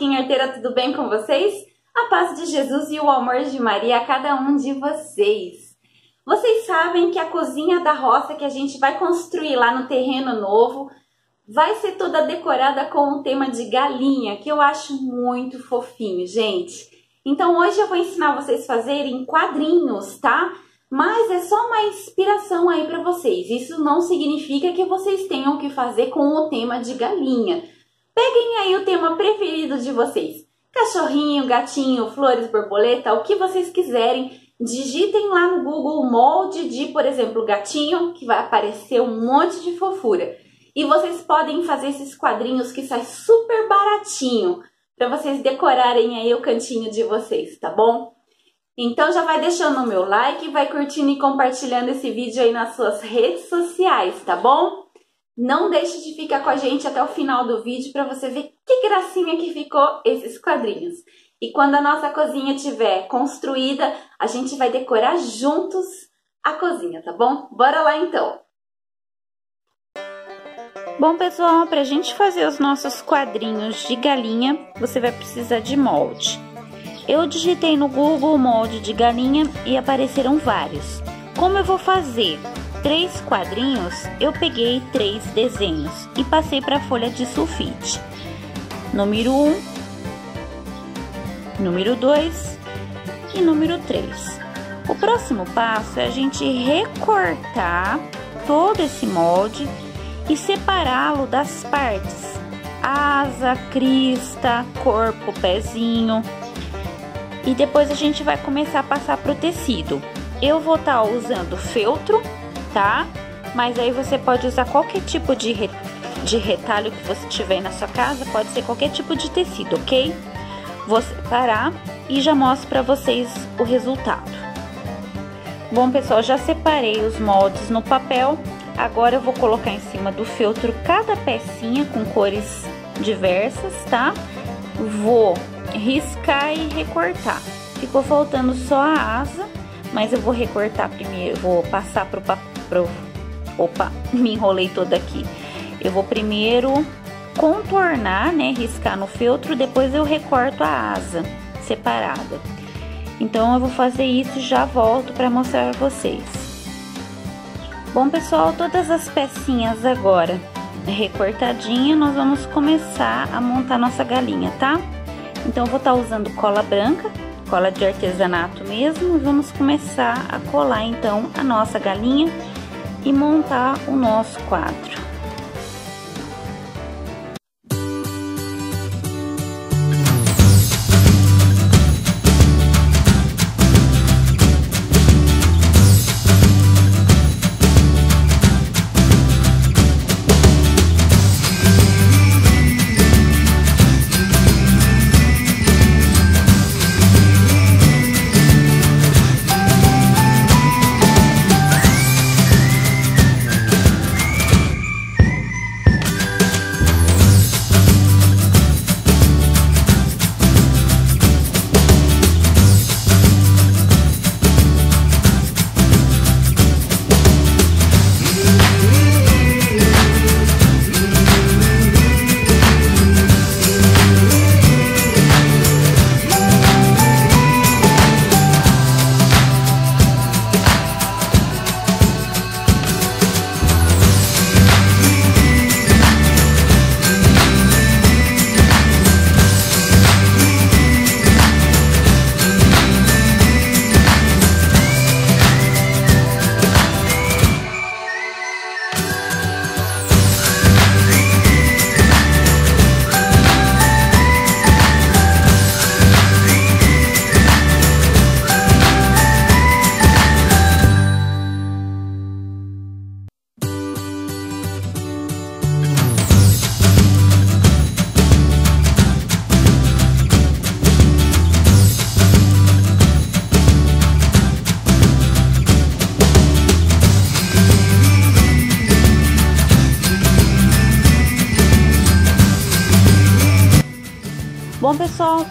Kikin Arteira, tudo bem com vocês? A paz de Jesus e o amor de Maria a cada um de vocês. Vocês sabem que a cozinha da roça que a gente vai construir lá no terreno novo vai ser toda decorada com o tema de galinha, que eu acho muito fofinho, gente. Então hoje eu vou ensinar vocês a fazerem quadrinhos, tá? Mas é só uma inspiração aí para vocês. Isso não significa que vocês tenham que fazer com o tema de galinha. Peguem aí o tema preferido de vocês. Cachorrinho, gatinho, flores, borboleta, o que vocês quiserem. Digitem lá no Google molde de, por exemplo, gatinho, que vai aparecer um monte de fofura. E vocês podem fazer esses quadrinhos que sai super baratinho para vocês decorarem aí o cantinho de vocês, tá bom? Então já vai deixando o meu like, vai curtindo e compartilhando esse vídeo aí nas suas redes sociais, tá bom? Não deixe de ficar com a gente até o final do vídeo para você ver que gracinha que ficou esses quadrinhos. E quando a nossa cozinha estiver construída, a gente vai decorar juntos a cozinha, tá bom? Bora lá então! Bom, pessoal, para a gente fazer os nossos quadrinhos de galinha, você vai precisar de molde. Eu digitei no Google molde de galinha e apareceram vários. Como eu vou fazer três quadrinhos, eu peguei três desenhos e passei para a folha de sulfite. Número 1, um, número 2 e número 3. O próximo passo é a gente recortar todo esse molde e separá-lo das partes asa, crista, corpo, pezinho. E depois a gente vai começar a passar para o tecido. Eu vou estar tá usando feltro, tá? Mas aí você pode usar qualquer tipo de, re... de retalho que você tiver na sua casa, pode ser qualquer tipo de tecido, ok? Vou separar e já mostro para vocês o resultado. Bom, pessoal, já separei os moldes no papel Agora eu vou colocar em cima do feltro cada pecinha com cores diversas, tá? Vou riscar e recortar. Ficou faltando só a asa, mas eu vou recortar primeiro, vou passar pro, opa, me enrolei toda aqui. Eu vou primeiro contornar, né, riscar no feltro, depois eu recorto a asa separada. Então eu vou fazer isso e já volto para mostrar a vocês. Bom, pessoal, todas as pecinhas agora recortadinha, nós vamos começar a montar nossa galinha, tá? Então, eu vou estar tá usando cola branca, cola de artesanato mesmo, e vamos começar a colar, então, a nossa galinha e montar o nosso quadro.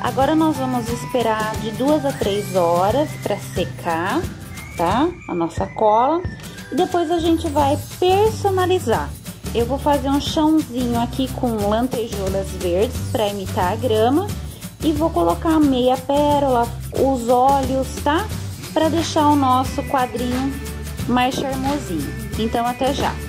Agora nós vamos esperar de duas a três horas para secar, tá? A nossa cola. E depois a gente vai personalizar. eu vou fazer um chãozinho aqui com lantejoulas verdes para imitar a grama e vou colocar meia pérola, os olhos, tá? Para deixar o nosso quadrinho mais charmosinho. Então, até já!